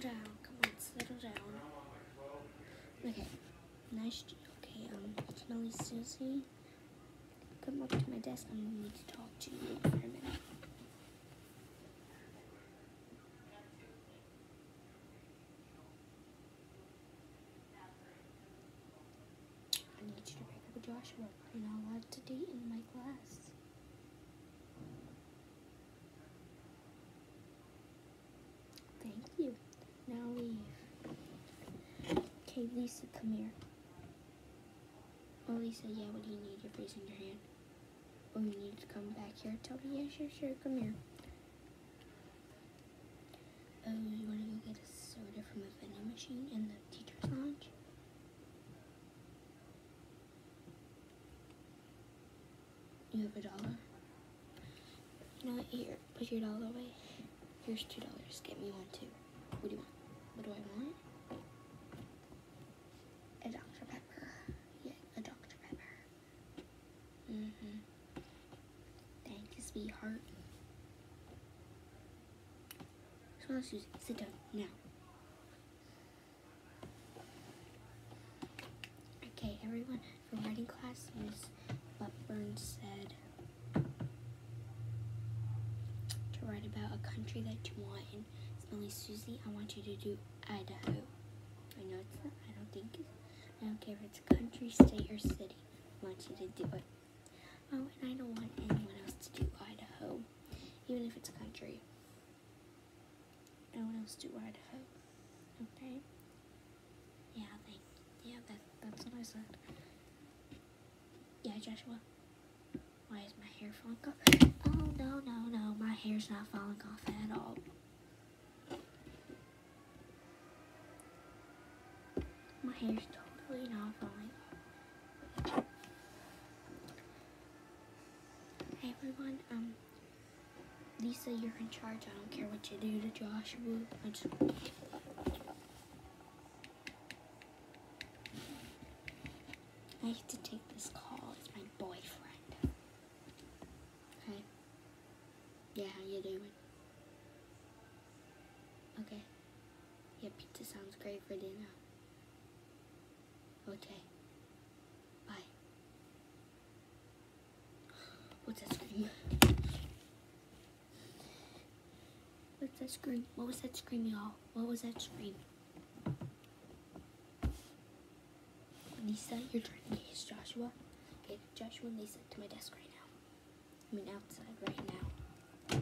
down. Come on, settle down. Okay. Nice. Okay, um, Smelly Susie. Come up to my desk. I'm need to talk to you for a minute. I need you to break up Joshua. You're not allowed to date in my class. Thank you. Now leave. Okay, Lisa, come here. Oh, Lisa, yeah, what do you need? You're raising your hand. Oh, you need to come back here. Me, yeah, sure, sure, come here. Oh, you want to go get a soda from a vending machine in the teacher's lounge? You have a dollar? What, here, put your dollar away. Here's two dollars. Get me one too. What do you want? What do I want? A Dr. Pepper. Yeah, a Dr. Pepper. Mm-hmm. Thank sweetheart. So let's it. Sit down now. Okay, everyone, for writing class, Miss Blackburn said to write about a country that you want. And Smelly Susie, I want you to do Idaho. I know it's not, I don't think it's, I don't care if it's a country, state, or city. I want you to do it. Oh, and I don't want anyone else to do Even if it's a country. No one else do Idaho. Okay? Yeah, thank. Yeah, that that's what I said. Yeah, Joshua. Why is my hair falling off? Oh no no no, my hair's not falling off at all. My hair's totally not falling off. Hey everyone, um, Lisa, you're in charge. I don't care what you do to Joshua. I just I have to take this call. It's my boyfriend. Okay. Yeah, how you doing? Okay. Yeah, pizza sounds great for dinner. Okay. Bye. What's that scream? What's that scream? What was that scream, y'all? What was that scream? Lisa, you're trying to Joshua. Okay, Joshua and Lisa to my desk right now. I mean outside right now.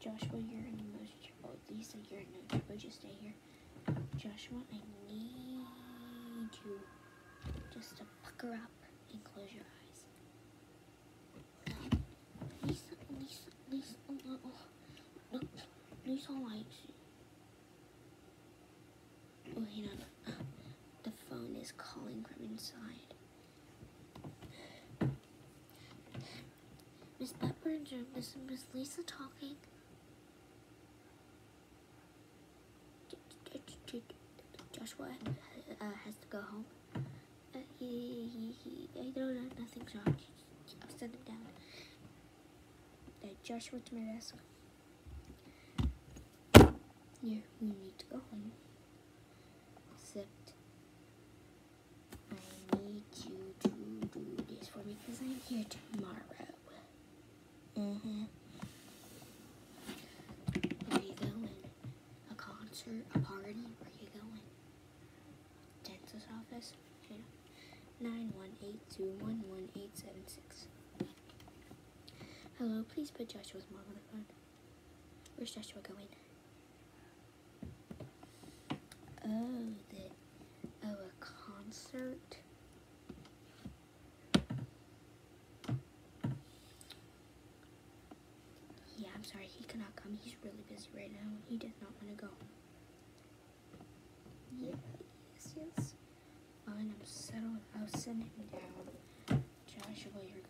Joshua, you're in the most trouble. Lisa, you're in no trouble. Just stay here. Joshua, I need you just to pucker up and close your eyes. Lisa, Lisa, Lisa, oh, oh, oh. Lisa likes you. Oh, hang on. The phone is calling from inside. Miss Pepper's or Miss Miss Lisa talking? Joshua uh, has to go home. Uh, he, he, he, I don't know, nothing's wrong. I'll send him down. Uh, Joshua to my desk. Yeah, we need to go home. Except, I need you to do this for me because I'm here tomorrow. Mm-hmm. Where are you going? A concert? A party? Where are you going? Dentist office? Nine one eight two one one eight seven six. Hello, please put Joshua's mom on the phone. Where's Joshua going? Oh, the oh a concert. Yeah, I'm sorry, he cannot come. He's really busy right now. He does not want to go. Yeah, yes, yes. Fine, I'm settled. I'll send him down. Joshua, you're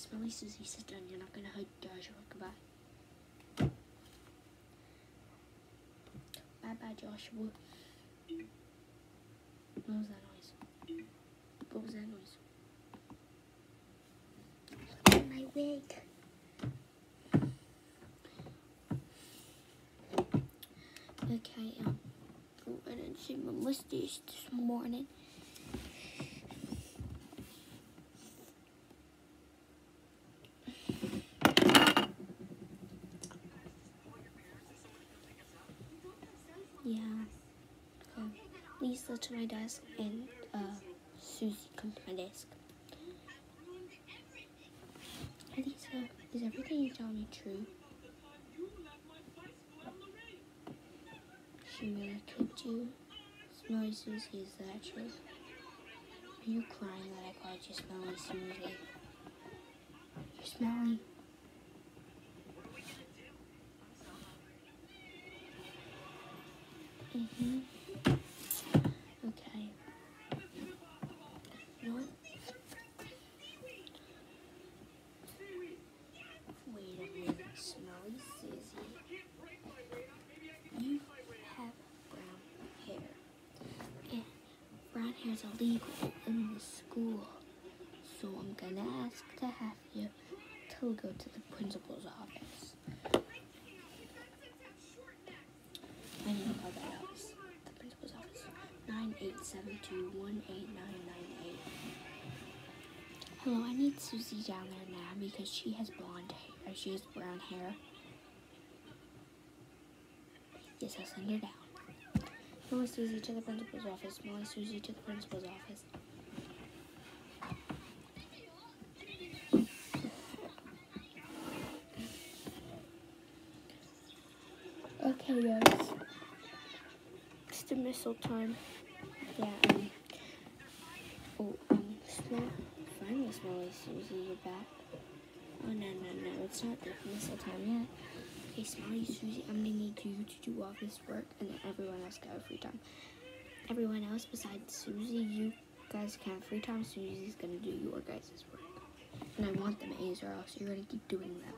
Yes, says he said done. You're not gonna hug Joshua. Goodbye. Bye bye, Joshua. What was that noise? What was that noise? Look at my wig. Okay, um, I didn't see my mustache this morning. Lisa to my desk and uh, Susie come to my desk. Lisa, is everything you tell me true? She really kicked you? Smelly Susie, is that true? Are you crying that I called you Smelly Susie? You're smelly. Mm-hmm. Okay. You know what? Wait a minute, Smelly Susie. You have brown hair. And brown hair is illegal in the school. So I'm gonna ask to have you to go to the principal's office. I need to call that office. The principal's office. 9872189998. Hello, I need Susie down there now because she has blonde hair. She has brown hair. Yes, I'll send her down. Molly Susie to the principal's office. Molly Susie to the principal's office. Okay, guys. It's the missile time. Yeah, um. Oh, um, smell. Finally, Smelly Susie, you're back. Oh, no, no, no. It's not the missile time yet. Okay, Smelly Susie, I'm gonna need you to do all this work, and then everyone else can have free time. Everyone else besides Susie, you guys can have free time. Susie's gonna do your guys' work. And I want them A's or else you're gonna keep doing that.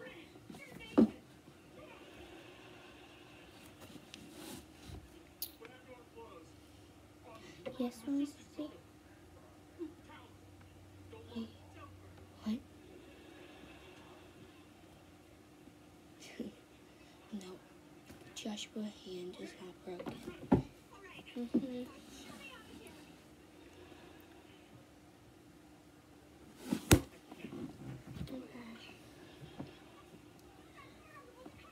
Yes, Smelly Susie? Hey, what? no. Joshua hand is not broken. Mm-hmm.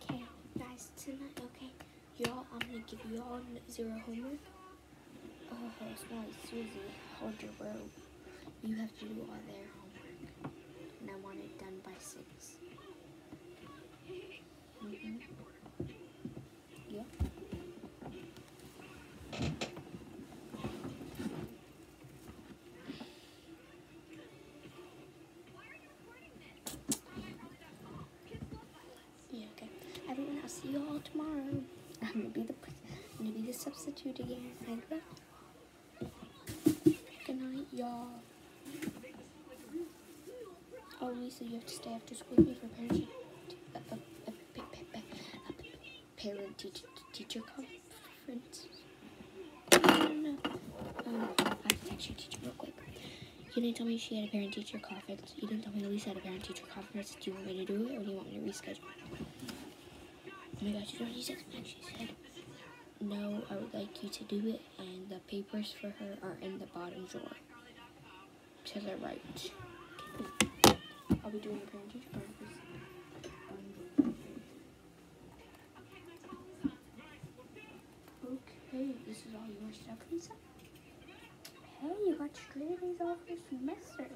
Okay, guys, tonight, okay, y'all, I'm gonna give you all zero homework. Oh, Smelly Susie, hold your robe. You have to do all their homework, and I want it done by six. Mm-hmm. Yep. Yeah, okay. Everyone, I'll see you all tomorrow. I'm gonna be the I'm gonna be the substitute again. I love. Good night, y'all. Oh, Lisa, you have to stay after school for parent a, parent teacher teacher conference. Um, I have to your teacher real quick. You didn't tell me she had a parent teacher conference. You didn't tell me Lisa had a parent teacher conference. Do you want me to do it or do you want me to reschedule? Oh my gosh, she said? And she said, no, I would like you to do it, and the papers for her are in the bottom drawer. To the right. I'll be doing a parent teacher. Okay, this is all your stuff, Lisa. Hey, you got straight A's all this semester.